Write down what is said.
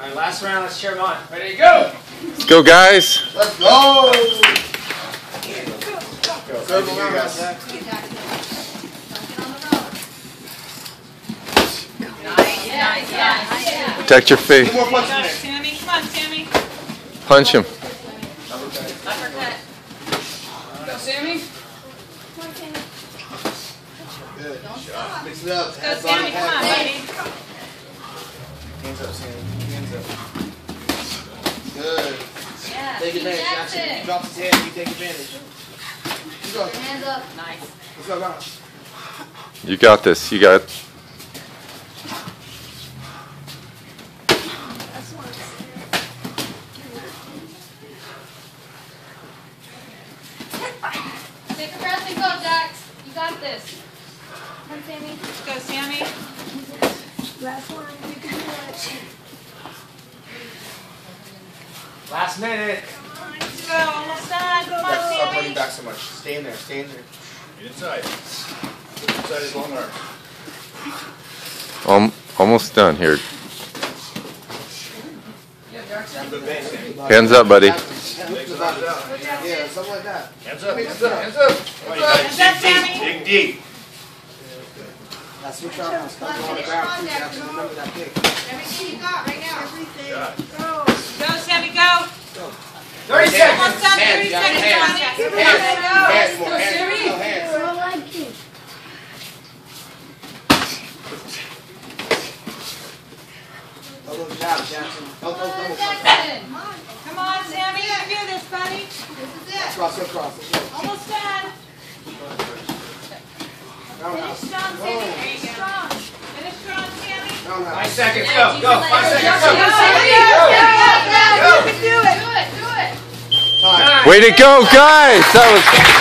All right, last round. Let's cheer them on. Ready to go. Let's go, guys. Let's go! Third round, guys. Nice, nice, Protect your face. One more punch in Go. Sammy, come on, Sammy. Punch him. Uppercut. Go, Sammy. Good. Mix it up. Go, Sammy, come on, buddy. Hands up, Sammy. Hands up. Good. Yeah, Take advantage, that's Jackson. it. He drops his hand, you take advantage. Let's go. Hands up. Nice. Let's go, go. You got this. You got. Take a breath and go, Jax. You got this. Come on, Sammy. Go, Sammy. Last one, you can do it. Last minute. Let's go. Almost done. Come on, Stop running back so much. Stay in there, stay in there. Get Inside. Inside his long arm. Um, almost done here. Good base, Sammy. Hands up, buddy. Yeah, something like that. Hands up, hands up, hands up. Come on, you guys. Hands up, Dig Sammy. deep, dig deep. Now switch out now. Stop going on the ground. Jackson, remember that kick. On, Jax. Come on, Hands, go. hands, more Go, hands, Sammy. no hands. Throw a leg kick. Double jab, Jackson. Double, double, double. Jackson. Come on, Sammy. You can do this, buddy. This is it. Cross, go cross. Let's go. Almost done. Roundhouse. Finish strong, Sammy. Finish strong. Finish strong, Sammy. Roundhouse. Five seconds. Go. Go. Five Go, seconds. go, Go. Sammy. Go. Go, Way to go, guys. That was.